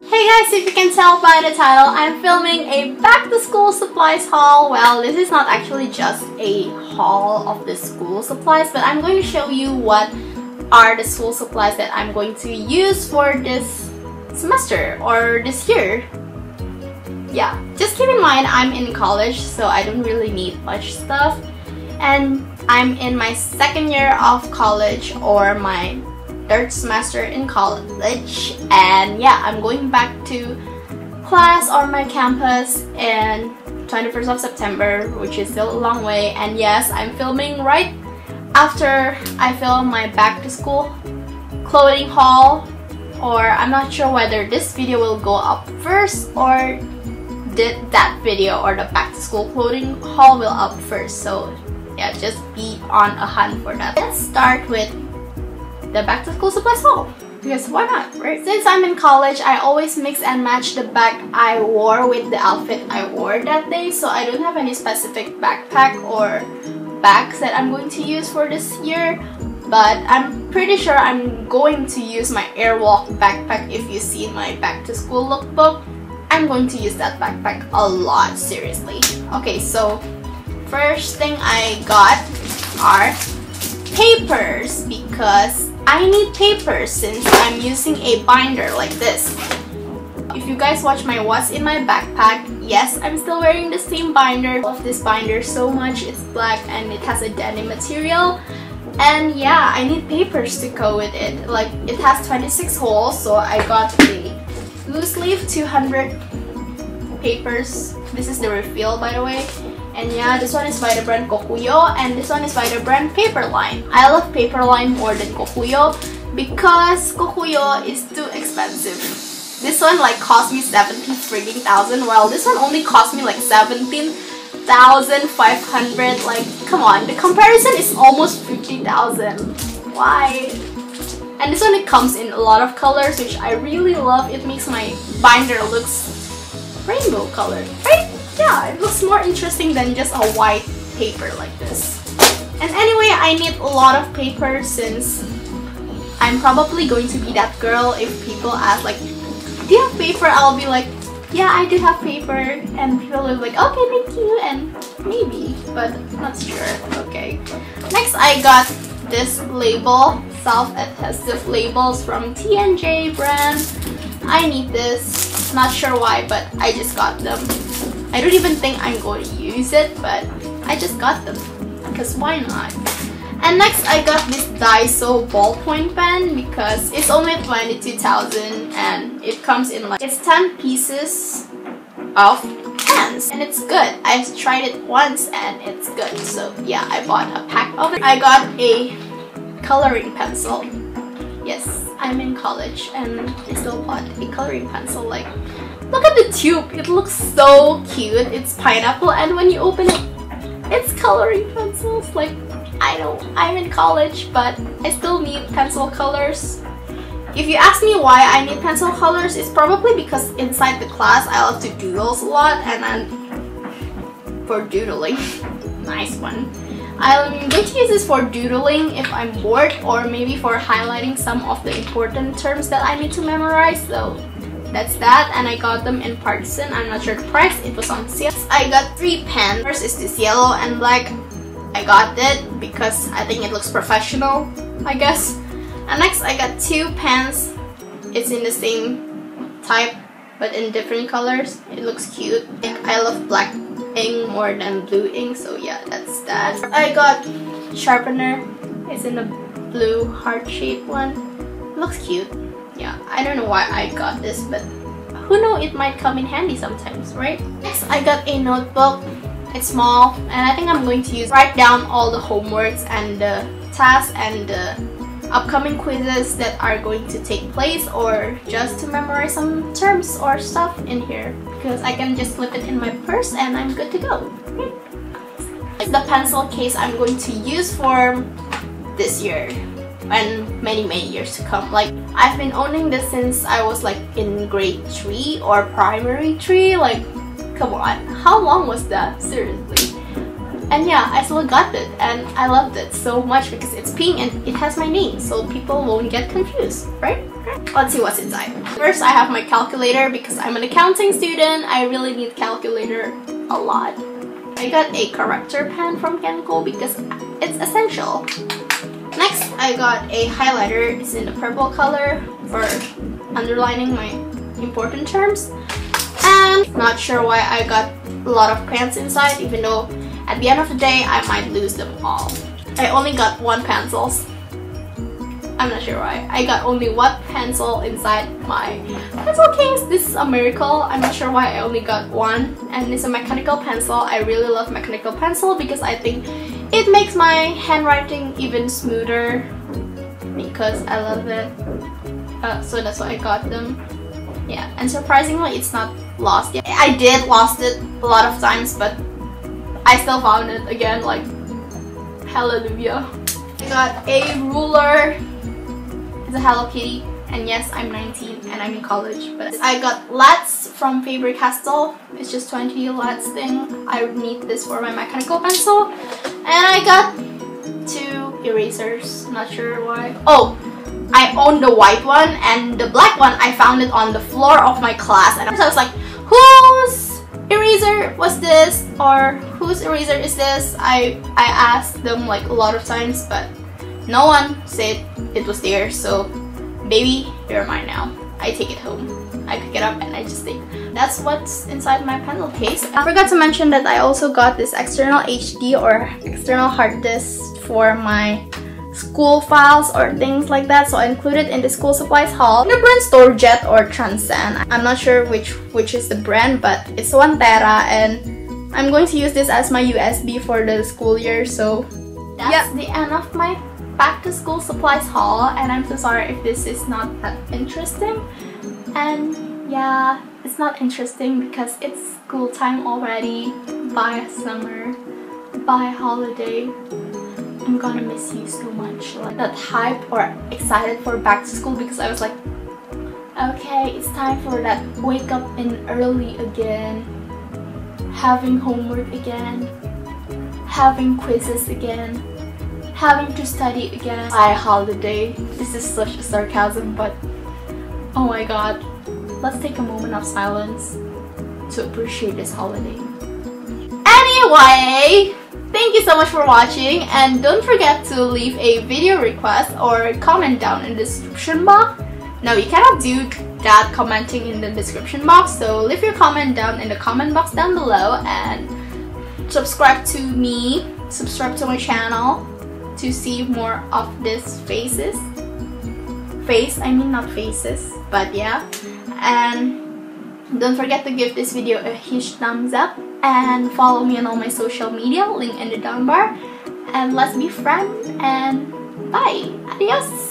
Hey guys, if you can tell by the title, I'm filming a back to school supplies haul. Well, this is not actually just a haul of the school supplies, but I'm going to show you what are the school supplies that I'm going to use for this semester or this year. Yeah, just keep in mind I'm in college, so I don't really need much stuff. And I'm in my second year of college or my third semester in college and yeah I'm going back to class on my campus in 21st of September which is still a long way and yes I'm filming right after I film my back to school clothing haul or I'm not sure whether this video will go up first or did that video or the back to school clothing haul will up first so yeah just be on a hunt for that. Let's start with the back to school supplies haul. Because why not, right? Since I'm in college, I always mix and match the bag I wore with the outfit I wore that day. So I don't have any specific backpack or bags that I'm going to use for this year. But I'm pretty sure I'm going to use my Airwalk backpack if you see my back to school lookbook. I'm going to use that backpack a lot, seriously. Okay, so first thing I got are papers because I need papers since I'm using a binder like this. If you guys watch my what's in my backpack, yes, I'm still wearing the same binder. I love this binder so much. It's black and it has a denim material. And yeah, I need papers to go with it. Like, it has 26 holes, so I got the loose leaf 200 papers. This is the refill, by the way. And yeah, this one is by the brand Kokuyo and this one is by the brand Paperline. I love Paperline more than Kokuyo because Kokuyo is too expensive. This one like cost me 70 freaking thousand. While this one only cost me like 17,500 like come on the comparison is almost 50,000 why? And this one it comes in a lot of colors which I really love. It makes my binder looks rainbow colored right yeah, it looks more interesting than just a white paper like this. And anyway, I need a lot of paper since I'm probably going to be that girl if people ask like, do you have paper? I'll be like, yeah, I do have paper. And people will be like, okay, thank you. And maybe, but not sure. Okay. Next, I got this label, self-adhesive labels from TNJ brand. I need this. Not sure why, but I just got them. I don't even think I'm going to use it, but I just got them. Because why not? And next, I got this Daiso ballpoint pen because it's only 22,000 and it comes in like, it's 10 pieces of pens and it's good. I've tried it once and it's good. So yeah, I bought a pack of it. I got a coloring pencil. Yes, I'm in college and I still bought a coloring pencil like Look at the tube. It looks so cute. It's pineapple and when you open it, it's coloring pencils. Like, I know I'm in college, but I still need pencil colors. If you ask me why I need pencil colors, it's probably because inside the class I love to doodles a lot and then for doodling. nice one. I'm going to use this for doodling if I'm bored or maybe for highlighting some of the important terms that I need to memorize. So that's that and I got them in Partisan. I'm not sure the price. It was on sale. I got three pens. First is this yellow and black. I got it because I think it looks professional, I guess. And next I got two pens. It's in the same type but in different colors. It looks cute. I love black ink more than blue ink so yeah that's that. I got sharpener. It's in a blue heart-shaped one. It looks cute yeah I don't know why I got this but who know it might come in handy sometimes right? Next I got a notebook. It's small and I think I'm going to use write down all the homeworks and the tasks and the upcoming quizzes that are going to take place or just to memorize some terms or stuff in here because I can just slip it in my purse and I'm good to go. The pencil case I'm going to use for this year and many many years to come like I've been owning this since I was like in grade 3 or primary 3 like come on how long was that seriously and yeah, I still got it and I loved it so much because it's pink and it has my name so people won't get confused, right? Let's see what's inside. First, I have my calculator because I'm an accounting student. I really need calculator a lot. I got a corrector pen from Kenko because it's essential. Next, I got a highlighter. It's in the purple color for underlining my important terms. And not sure why I got a lot of crayons inside even though at the end of the day I might lose them all. I only got one pencils. I'm not sure why. I got only one pencil inside my pencil case. This is a miracle. I'm not sure why I only got one. And it's a mechanical pencil. I really love mechanical pencil because I think it makes my handwriting even smoother because I love it. Uh, so that's why I got them. Yeah, and surprisingly it's not lost yet. I did lost it a lot of times but I still found it again like hallelujah. I got a ruler. It's a Hello Kitty and yes, I'm 19 and I'm in college. But I got LEDs from Faber-Castell. It's just 20 LEDs thing. I need this for my mechanical pencil. And I got two erasers. Not sure why. Oh, I own the white one and the black one I found it on the floor of my class. And I was like, whose eraser was this? Or whose eraser is this? I, I asked them like a lot of times but no one said it was there. So baby, you're mine now. I take it home. I pick it up and I just think That's what's inside my pencil case. I forgot to mention that I also got this external HD or external hard disk for my school files or things like that so I included in the school supplies haul the brand StoreJet or Transcend I'm not sure which which is the brand but it's one tera and I'm going to use this as my USB for the school year so that's yeah. the end of my back to school supplies haul and I'm so sorry if this is not that interesting. And yeah it's not interesting because it's school time already. Bye summer. Bye holiday. I'm gonna miss you so much. Like that hype or excited for back to school because I was like okay it's time for that wake up in early again. Having homework again. Having quizzes again having to study again by holiday. This is such a sarcasm, but oh my god. Let's take a moment of silence to appreciate this holiday. Anyway, thank you so much for watching and don't forget to leave a video request or comment down in the description box. Now you cannot do that commenting in the description box so leave your comment down in the comment box down below and subscribe to me, subscribe to my channel to see more of these faces. Face I mean not faces but yeah. And don't forget to give this video a huge thumbs up and follow me on all my social media link in the down bar. And let's be friends and bye. Adios